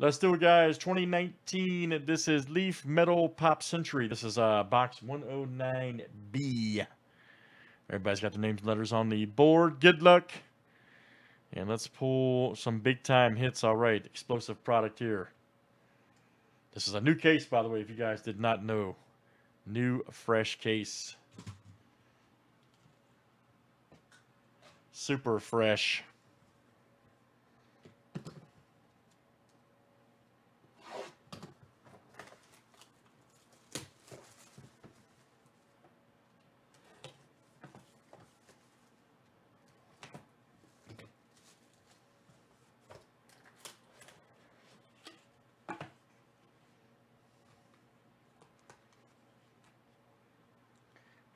Let's do it, guys. 2019. This is Leaf Metal Pop Century. This is uh, box 109B. Everybody's got the names and letters on the board. Good luck. And let's pull some big time hits. All right. Explosive product here. This is a new case, by the way, if you guys did not know. New, fresh case. Super fresh.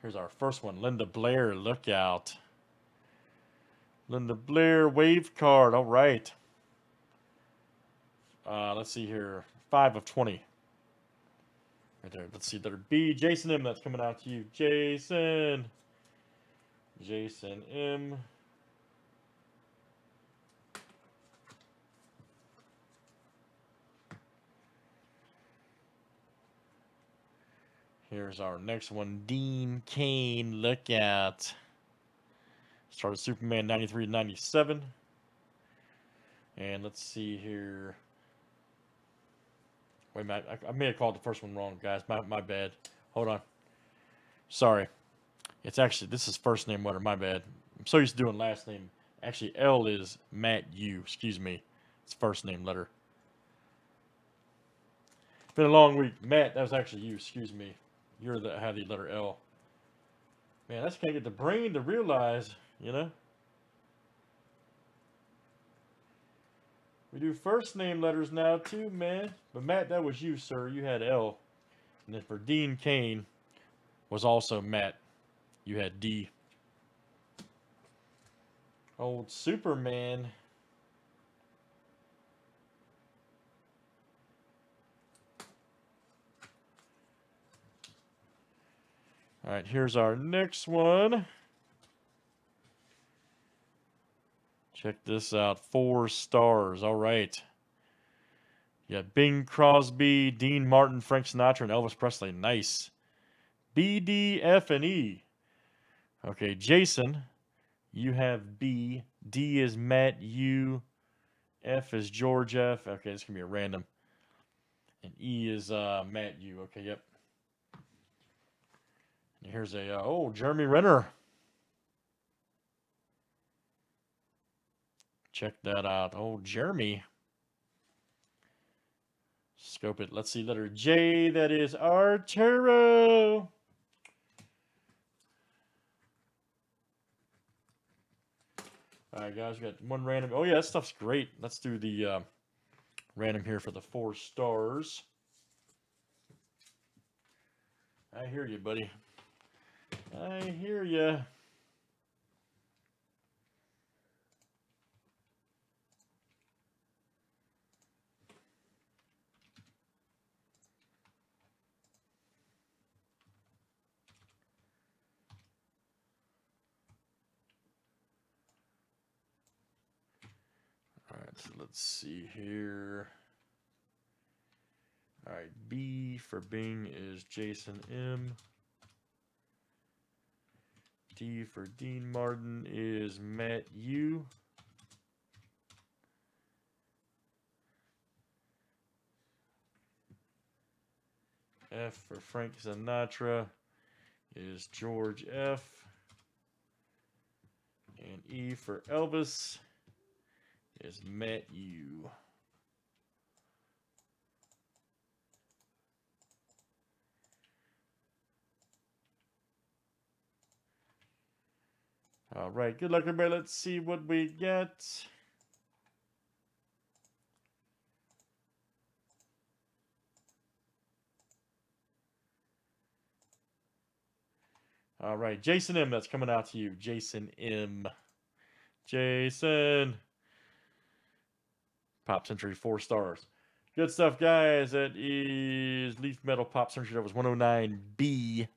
Here's our first one. Linda Blair, look out. Linda Blair, wave card. All right. Uh, let's see here. Five of 20. Right there. Let's see. Letter B. Jason M. That's coming out to you. Jason. Jason M. Here's our next one, Dean Cain. Look at. Started Superman 93 to 97. And let's see here. Wait minute. I, I, may have called the first one wrong, guys. My, my bad. Hold on. Sorry. It's actually, this is first name letter. My bad. I'm so used to doing last name. Actually, L is Matt U. Excuse me. It's first name letter. Been a long week. Matt, that was actually you. Excuse me. You're the have the letter L. Man, just can't get the brain to realize, you know. We do first name letters now too, man. But Matt, that was you, sir. You had L. And then for Dean Cain was also Matt. You had D. Old Superman. All right, here's our next one. Check this out. Four stars. All right. Got Bing Crosby, Dean Martin, Frank Sinatra, and Elvis Presley. Nice. B, D, F, and E. Okay, Jason, you have B. D is Matt U. F is George F. Okay, this can be a random. And E is uh, Matt U. Okay, yep. Here's a, uh, oh, Jeremy Renner. Check that out. Oh, Jeremy. Scope it. Let's see, letter J. That is Arturo. All right, guys, we got one random. Oh, yeah, that stuff's great. Let's do the uh, random here for the four stars. I hear you, buddy. I hear you. All right, so let's see here. All right, B for Bing is Jason M. D for Dean Martin is Matt U. F for Frank Sinatra is George F. And E for Elvis is Matt U. All right, good luck, everybody. Let's see what we get. All right, Jason M. That's coming out to you. Jason M. Jason. Pop Century, four stars. Good stuff, guys. That is Leaf Metal Pop Century. That was 109B.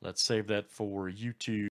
Let's save that for YouTube.